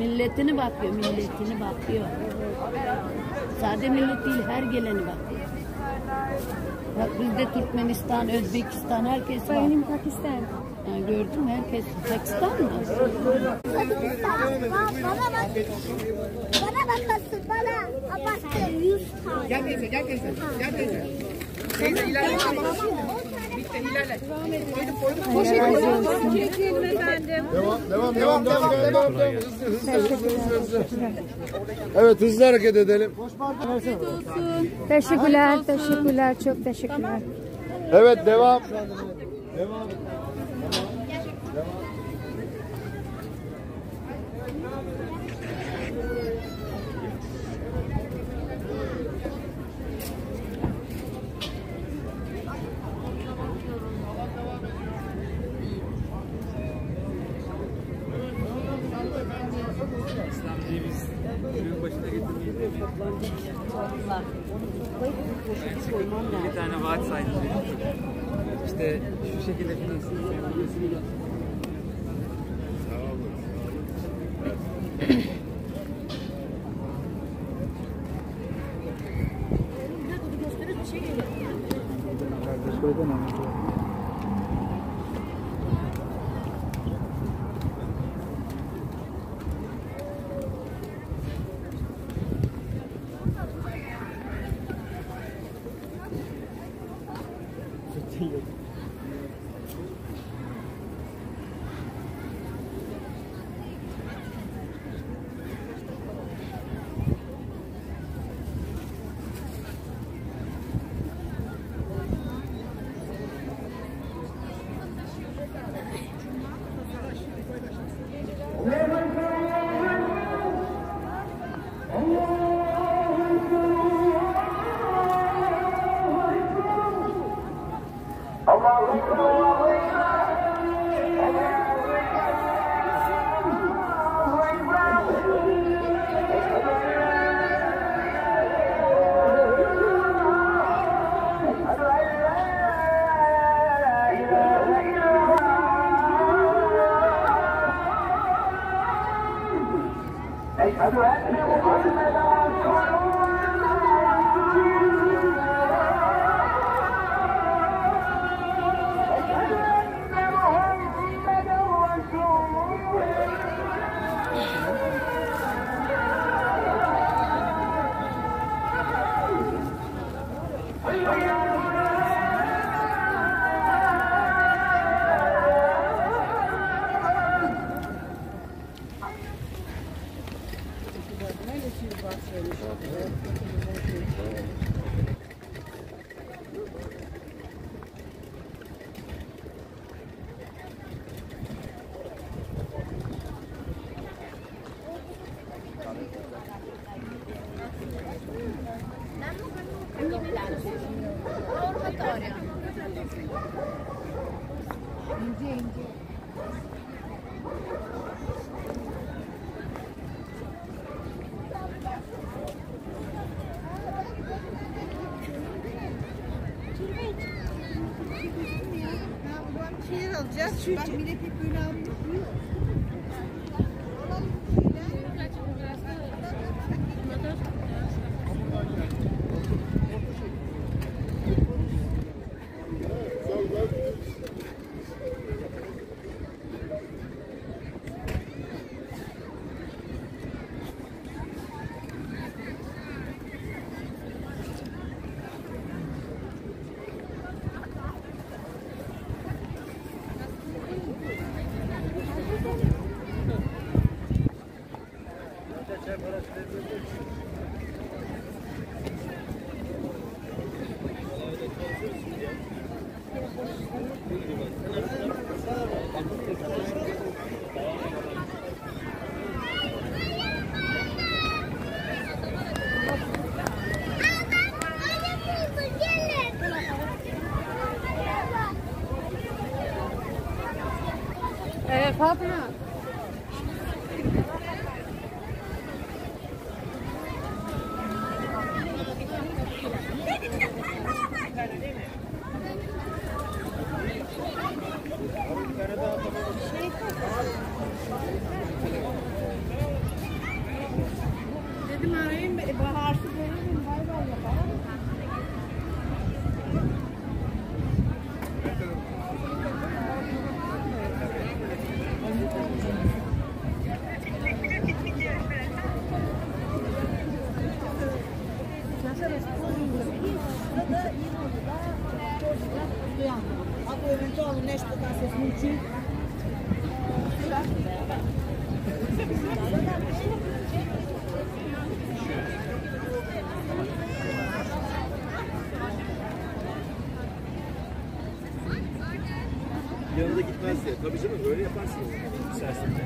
Milletini bakıyor, milletini bakıyor. Sade millet değil, her geleni bakıyor. Bak bizde Türkmenistan, Özbekistan, herkes var. Benim Pakistan. Ha, gördün mü herkes? Pakistan mı? Bana bak. Bana bakasın bana. Abarttı 100 tane. Gel teyze, gel teyze. Gel teyze. Teyze ilerle. Devam, devam, devam, devam, devam, devam. Hızlı, hızlı, hızlı, hızlı, hızlı. Evet, hızlı hareket edelim. Teşekkürler, teşekkürler, çok teşekkürler. Evet, devam. Devam. Vaat saydım. İşte şu şekilde finanse Şehir alacağız. Bak millet hep böyle alıyor. Pop up. Tabii canım öyle yaparsınız. İstersen. No,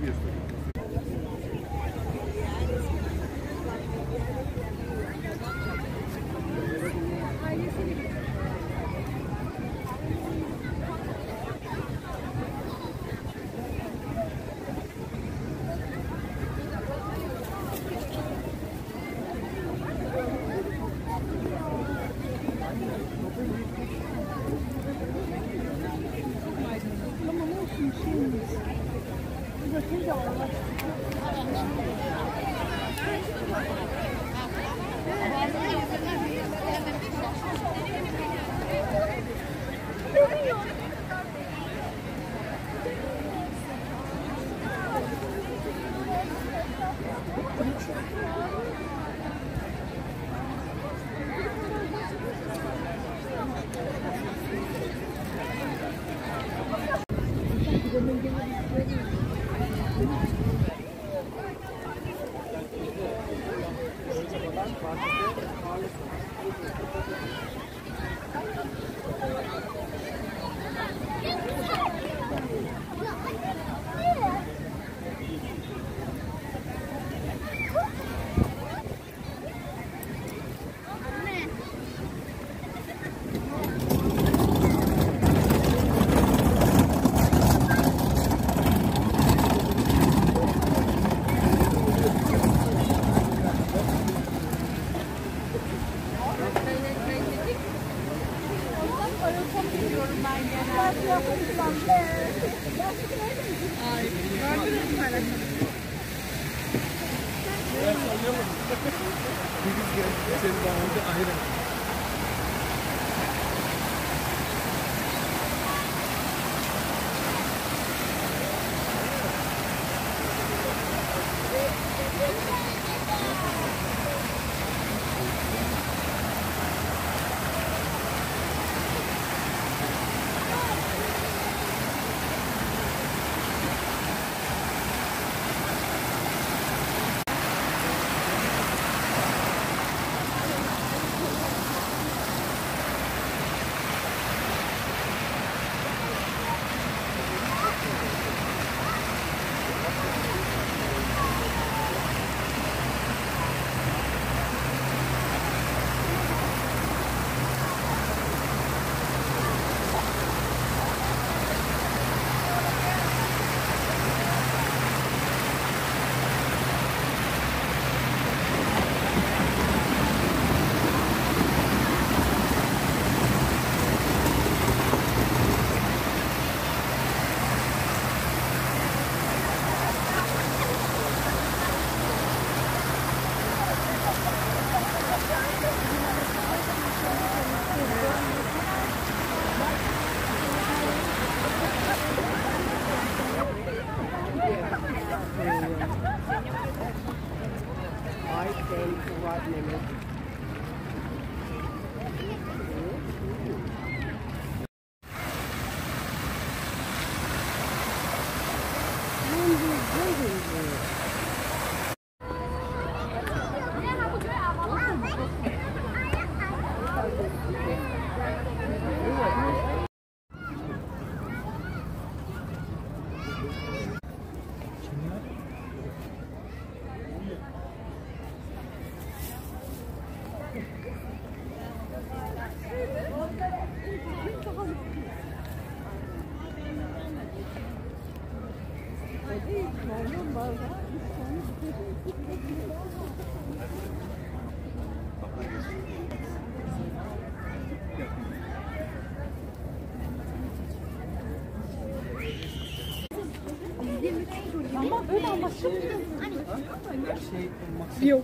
соответствует. Bilgisayar seni daha önce ayrı. Viu?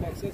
Vai ser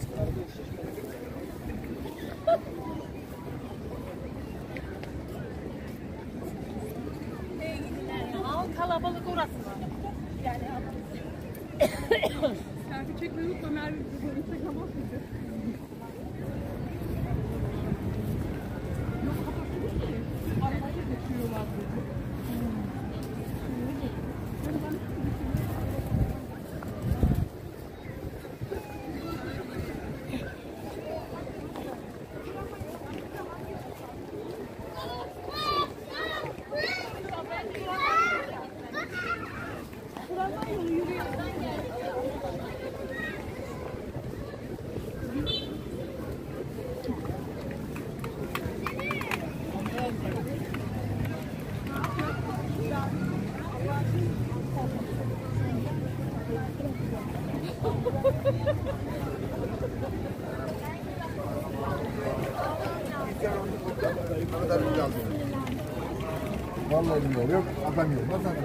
Vallahi bilmiyorum. Adam yok. Adam?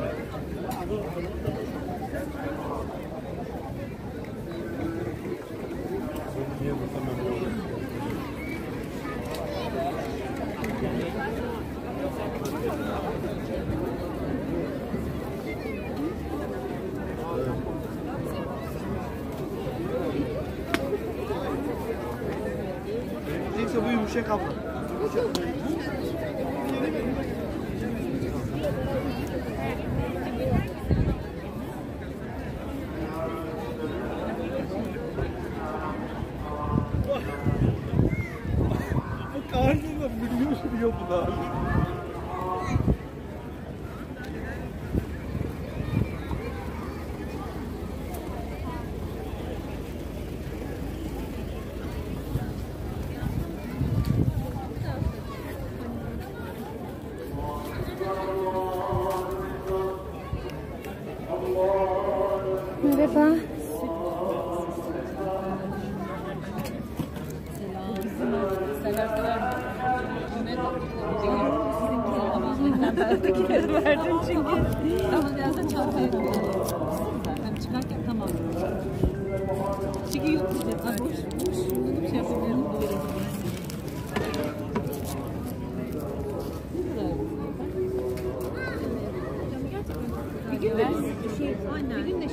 Yumuşak abla.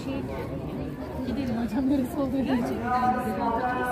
Şey gidelim hocam neresi olduğu gerçekten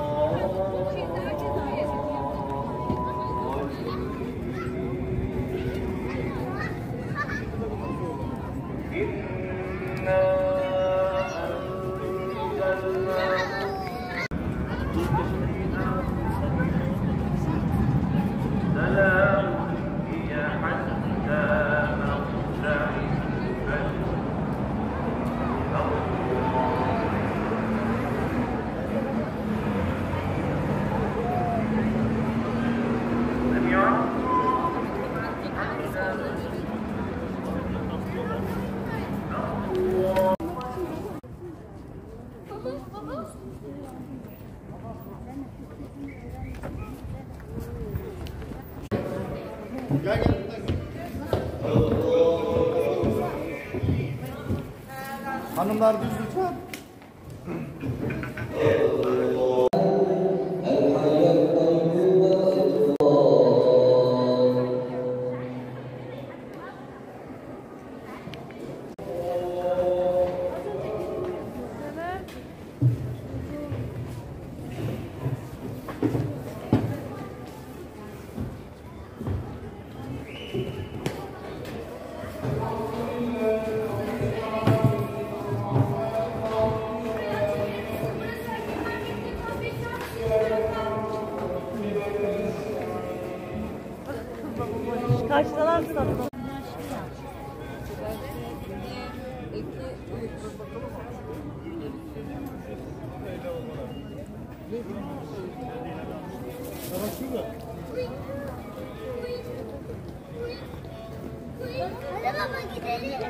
Hanımlar Karşıdalar sana? Hadi baba gidelim.